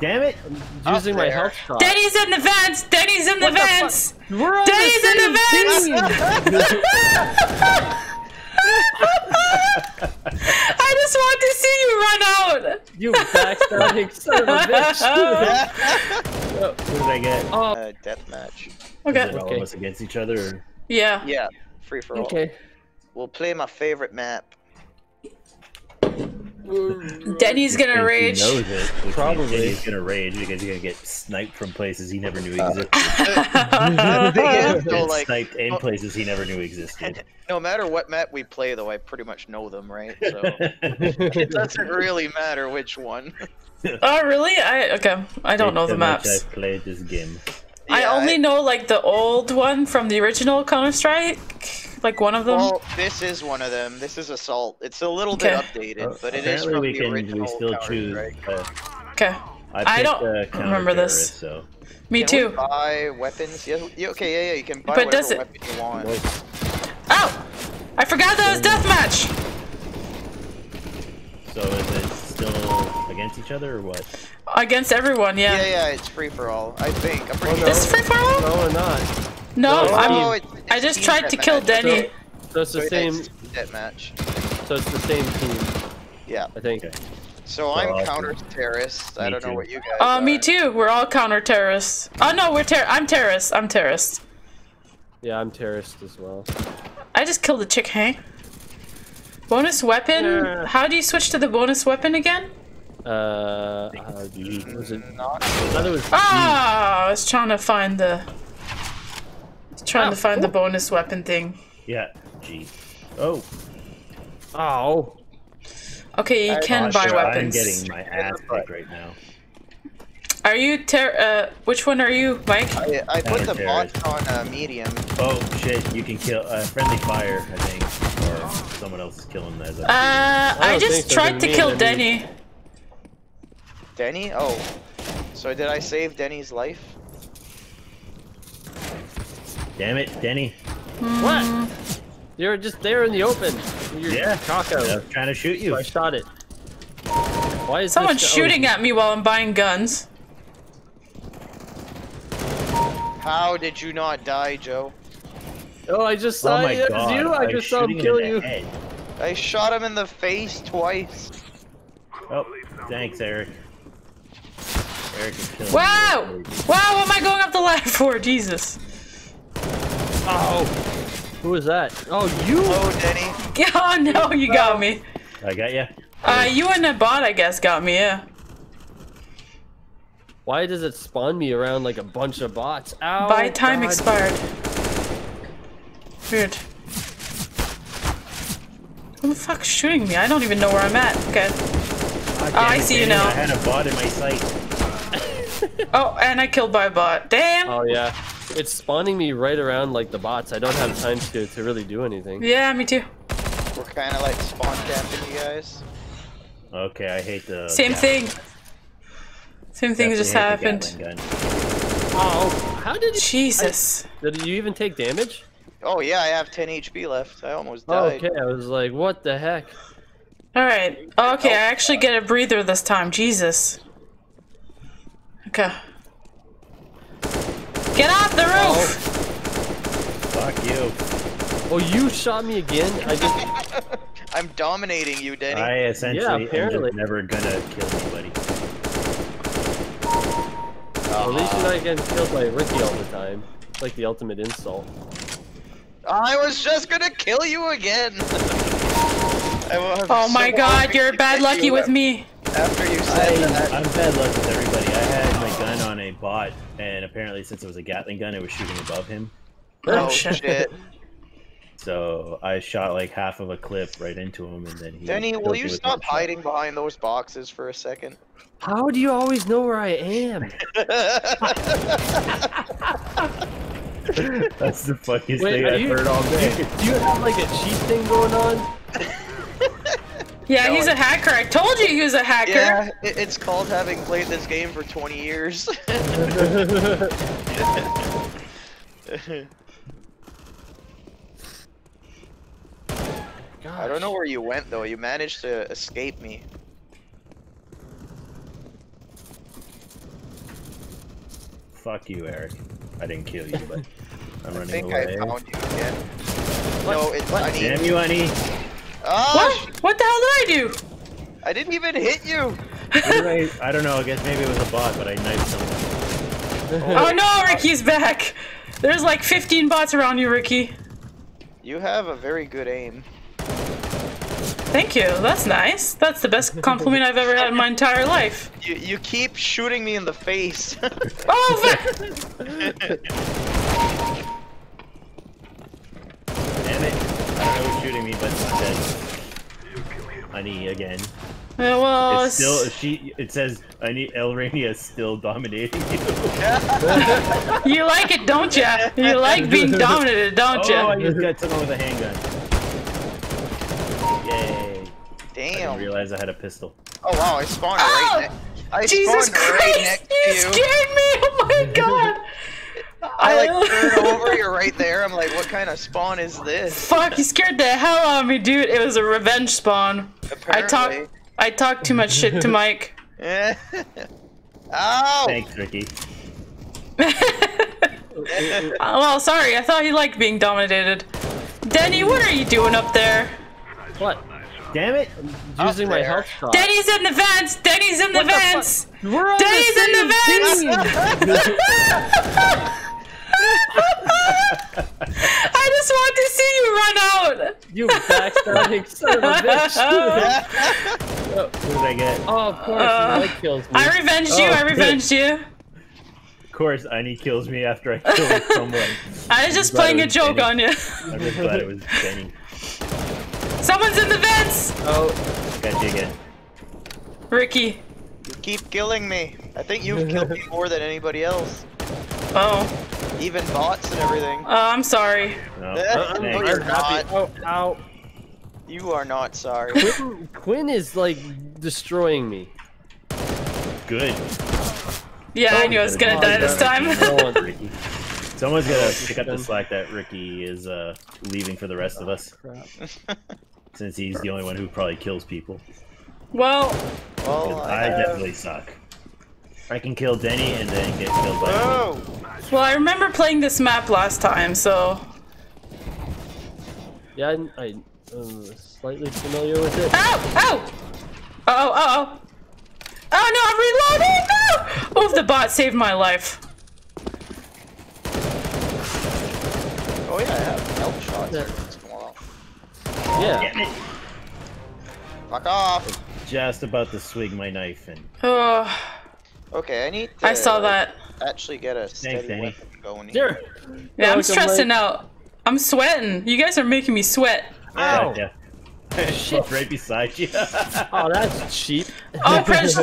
Damn it! I'm using my there. health shot. Denny's in the vents! Denny's in the What the vents! We're on Denny's in the the same team! I just want to see you run out! You backstabbing son of a bitch! What did I get? oh, Uh, deathmatch. Is Okay. it all Okay. of us against each other? Or? Yeah. Yeah, free for all. okay. We'll play my favorite map. Denny's gonna If he rage. knows it, Probably. means He's gonna rage because he's gonna get sniped from places he never knew Uh, existed. The thing is, though, like, sniped in no- places he never knew existed. no matter what map we play, though, I pretty much know them, right? So it doesn't really matter which one. oh, really? I okay. I don't know the maps. I've played this game. I Yeah, only know like the old one from the original Counter Strike, like one of them. Well, this is one of them. This is Assault. It's a little Okay. bit updated, but it is from we the can original we still Counter-Strike. choose. Okay, I, I picked, don't remember this. So me Can we too. buy weapons? Yeah, yeah, okay, yeah, yeah. You can buy But whatever does it- weapon you want. Oh, I forgot that was deathmatch. so is it still against each other or what? Against everyone, yeah. Yeah, yeah, it's free for all. I think. I'm pretty Oh, sure. This is free for all? No, we're not. No, No, I'm. Oh, it's- I just team tried to kill deathmatch. Denny. So it's the yeah, same. it's deathmatch. So it's the same team. Yeah. I think. Okay. So So I'm awesome. counter terrorist. I don't know what you guys. Uh, me too. We're all counter terrorists. Oh no, we're ter. I'm terrorist. I'm terrorist. Yeah, I'm terrorist as well. I just killed a chick, hey? Bonus weapon? Yeah. How do you switch to the bonus weapon again? Uh, how do you, was it? Not. I thought it was. Ah, I was trying to find the. Trying Oh, to find the bonus weapon thing. Yeah. G. Oh. Oh. Okay, you I- can gosh, buy I'm getting my ass kicked right now. Are you ter? Uh, which one are you, Mike? I, I put the Counter-terrorist. on uh, medium. Oh shit! You can kill uh, friendly fire, I think, or someone else is killing as Uh, I, don't just think so, tried to kill Denny. Denny? Oh. So did I save Denny's life? Damn it, Denny! What? You're just there in the open. You're Yeah. Taco. I was trying to shoot you. I shot it. Why is someone this, shooting at me while I'm buying guns. How did you not die, Joe? Oh, I just Oh saw my it. god! was you. I I'm just saw him kill you. head. I shot him in the face twice. Oh, thanks, Eric. Eric is killing Wow! me. Wow, what am I going up the ladder for? Jesus. Oh. Who was that? Oh, you. Oh, Denny. Oh no, you got me. I got you. Uh, you and the bot, I guess, got me, yeah. Why does it spawn me around like a bunch of bots? Ow. Buy time God. expired. Weird. Who the fuck's shooting me? I don't even know where I'm at. Okay. God Oh, I see you now. I had a bot in my sight. Oh, and I killed by a bot. Damn! Oh yeah. It's spawning me right around like the bots. I don't have time to, to really do anything. Yeah, me too. We're kind of like spawn camping you guys. Okay, I hate the. Same Gat- thing. Same thing definitely just happened. Oh, how did you, Jesus. did you even take damage? Oh yeah, I have 10 HP left. I almost Oh, died. okay, I was like, what the heck? Alright. Oh, okay, I actually get a breather this time. Jesus. Okay. Get off the roof! Oh. Fuck you. Oh, you shot me again? I just I'm dominating you, Denny. I essentially Yeah, am apparently. just never gonna kill anybody. at least you're not getting killed by Ricky all the time. It's like the ultimate insult. I was just gonna kill you again. I was Oh my so god, you're bad get lucky you with me. After you I, said that. I'm bad luck with everybody. I had my gun on a bot, and apparently, since it was a Gatling gun, it was shooting above him. Oh, Oh shit. shit. So I shot like half of a clip right into him, and then he. Denny, will you stop one shot. hiding behind those boxes for a second? How do you always know where I am? That's the funniest Wait, thing I've you- heard all day. Do you have like a cheat thing going on? Yeah, No, he's a hacker. I told you he was a hacker. yeah, it's called having played this game for 20 years. I don't know where you went though. You managed to escape me. fuck you, Eric. I didn't kill you, but I'm I running think away. I found you again. No, it's I. Damn you, honey. Oh, What? What the hell did I do? I didn't even hit you. I, I don't know. I guess maybe it was a bot, but I knifed someone. Oh no, Ricky's back. There's like 15 bots around you, Ricky. You have a very good aim. Thank you. That's nice. That's the best compliment I've ever had in my entire life. You you keep shooting me in the face. Oh, fuck. Damn it. I don't know who's shooting me, but it's dead. Honey again. Uh, well, It's still she. It says Honey Elrenia is still dominating you. you like it, don't you? You like being dominated, don't you? Oh, I just got someone with a handgun. Yay! I didn't Damn. realize I had a pistol. Oh wow, I spawned Oh! right next. I Jesus spawned right Christ! next You to you. scared me! Oh my god! I like turn over, you're right there. I'm like, what kind of spawn is this? Fuck! You scared the hell out of me, dude. It was a revenge spawn. Apparently. I talk. Apparently. I talked too much shit to Mike. Ow! Thanks, Ricky. Uh, well, sorry. I thought he liked being dominated. Denny, what are you doing up there? What? Damn it! Using my there. health shot. Denny's in the vents. Denny's in the What the vents. We're on Denny's in the the vents. same team. I just want to see you run out. You backstabbing son of a bitch. Who did I get? Oh, of course, Uh, Mike kills me. I revenged you. Oh, I revenged you. Of course, Honey kills me after I kill someone. I was just glad playing it a joke Denny. on you. I'm just glad it was Benny. Someone's in the vents. oh, Got you again. Ricky. You keep killing me. I think you've killed me more than anybody else. Oh. Even bots and everything. Uh, I'm sorry. No, Eh, no, you're not. oh, ow. You are not sorry. Quinn, Quinn is like destroying me. Good. Yeah, I knew I was gonna Oh, die this time. it. No, Ricky. Someone's gotta Oh, pick up the slack that Ricky is uh, leaving for the rest of us, crap. since he's the only one who probably kills people. Well, 'Cause Well, I have- definitely suck. I can kill Denny and then get killed by. Oh! well, I remember playing this map last time, so. Yeah, I, I, am slightly familiar with it. Ow! Ow! Oh! Oh! Oh no! I'm reloading! No! Oh, the bot saved my life. Oh yeah, I have health shots. Yeah. Let's go off. Yeah. Fuck off! Just about to swing my knife and Oh, Okay, I need to I saw that. actually get a steady Danny. weapon going here. There. Yeah, I'm stressing out. I'm sweating. You guys are making me sweat. Ow. gotcha. She's right beside you. Oh, that's cheap. Oh, press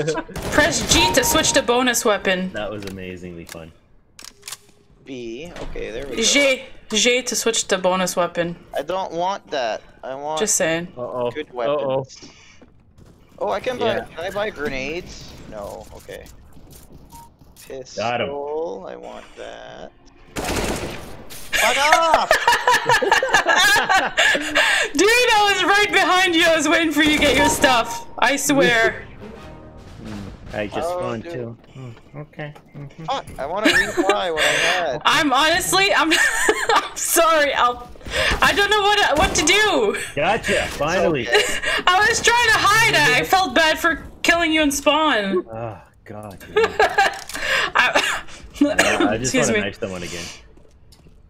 press G to switch to bonus weapon. that was amazingly fun. B. Okay, there we go. G G to switch to bonus weapon. I don't want that. I want Just saying. Uh oh. good Uh oh. Oh, I can buy. Yeah. Can I buy grenades? No. Okay. Pistol. Got 'em. I want that. Fuck off! Dude, I was right behind you. I was waiting for you to get your stuff. I swear. I just Oh, spawned dude. too. Hmm, okay. mhm. Fuck! I want to rebuy what I had. I'm honestly, I'm, I'm sorry. I'll, I don't know what what to do. Gotcha. Finally. Okay. I was trying to hide. I felt bad for killing you in spawn. Oh God. Man. I, I just excuse want to me. knife someone again.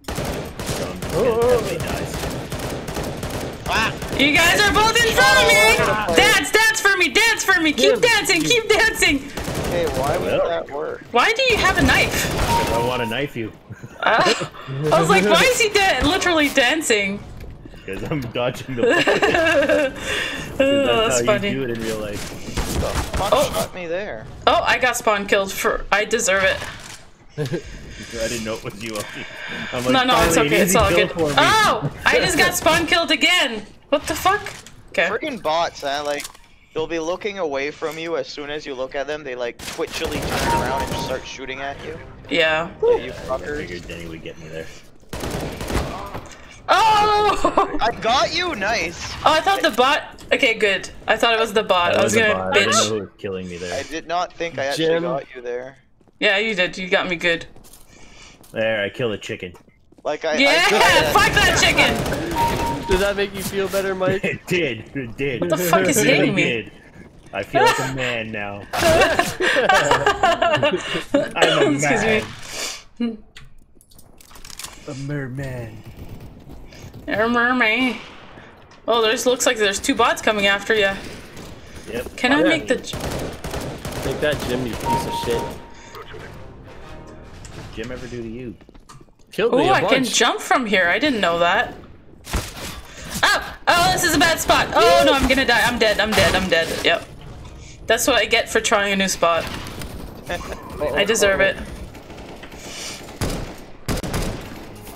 So I'm just gonna definitely dies. You guys are both in front of me. Dance, dance for me, dance for me. Keep Him. dancing, keep dancing. Okay, why would Well. that work? Why do you have a knife? I want to knife you Uh, I was like, why is he da- literally dancing? because I'm dodging the bullet. 'Cause Oh, that's, that's how funny. you do it in real life. The fuck Oh. shot me there? Oh, I got spawn killed for. I deserve it. I didn't know it was you. I'm like, No, no, it's okay. It's all good. Oh, I just got spawn killed again. What the fuck? Okay. Freaking bots, huh? Like, they'll be looking away from you as soon as you look at them. They like twitchily turn around and just start shooting at you. Yeah. Yeah, you I fuckers. figured Denny would get me there. Oh! I got you, nice. Oh, I thought the bot. Okay, good. I thought it was the bot. That I was a gonna bot. I didn't know who was killing me there. I did not think I actually Jim. got you there. Yeah, you did. You got me good. There, I killed a chicken. Like I. Yeah, I, fuck that chicken. Does that make you feel better, Mike? It did. It did. What the fuck is It hitting me? did. I feel like a man now. I'm a Excuse me. man. A merman. Air mermaid. Oh, there's looks like there's two bots coming after you. Yep. Can oh, I Yeah. make the? Take that, Jim, you piece of shit. Jim ever do to you? Killed me Oh, a I can jump from here. I didn't know that. Oh, oh, this is a bad spot. Oh no, I'm gonna die. I'm dead. I'm dead. I'm dead. Yep. That's what I get for trying a new spot. I deserve it.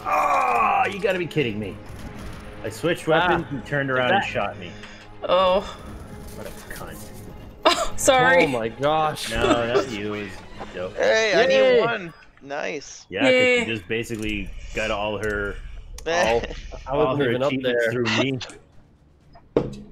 Oh, you gotta be kidding me. I switched weapons Ah. and turned around and shot me. Oh, What a cunt. oh sorry. Oh my gosh. No, not you. It was Joe. hey, I Yay. need one. Nice. Yeah, Yay. she just basically got all her I all wasn't her up achievements there. through me.